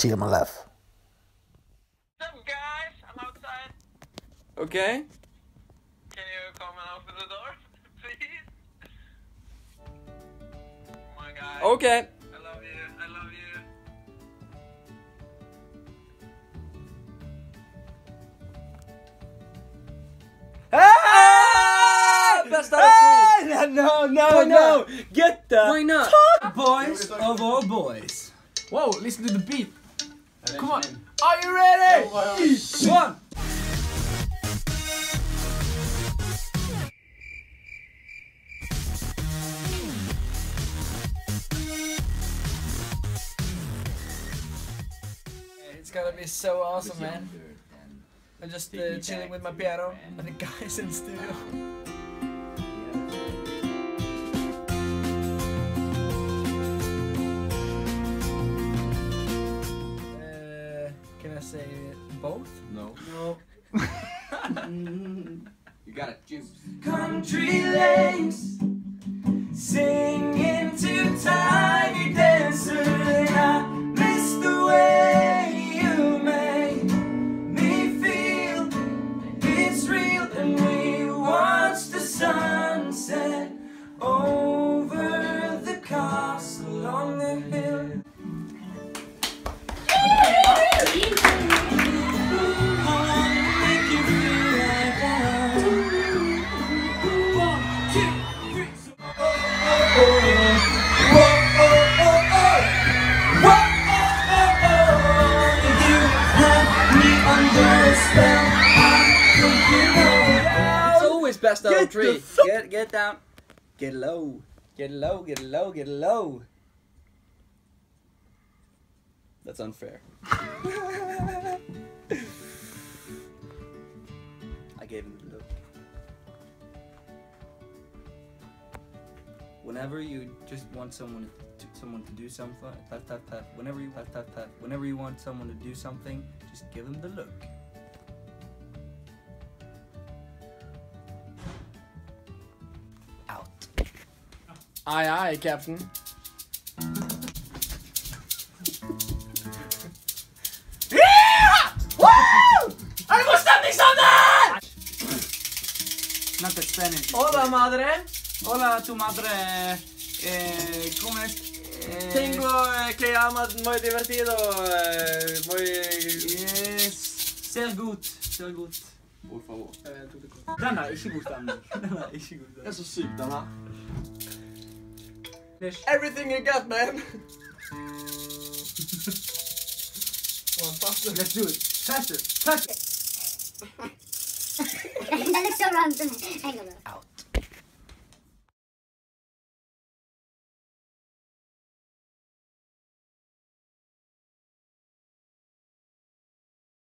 till my left. What's up, guys? I'm outside. Okay. Can you come and open the door, please? Oh my god. Okay. I love you. I love you. Ah! Best out. Ah, no, no, Why no. not? Get the Why not? boys of all boys. Whoa, listen to the beat. Come on. Are you ready? One. It's gonna be so awesome, man. I'm just uh, chilling with my piano and the guys in the studio. Can I say both? No. No. You got it. Juice. Country lanes, singing to Tiny Dancer, and I miss the way you make me feel. It's real, and we watch the sunset over the castle on the hill. Best out of three. Get get down. Get low. Get low. Get low. Get low. That's unfair. I gave him the look. Whenever you just want someone to, someone to do something, tap tap tap. Whenever you tap tap tap. Whenever you want someone to do something, just give them the look. Aye, aye, Captain. Not the Spanish. Hola, madre. Hola, tu madre. Eh, ¿Cómo es? Eh, Tengo eh, que llama muy divertido. eh, muy. Yes. Ser good. Ser good. Por favor. Den er ikke god stemning. Den er ikke god Det er så sykt, den her. Everything you got, man. Let's do it. Faster. Faster. Den är så bra. En gång då. Out.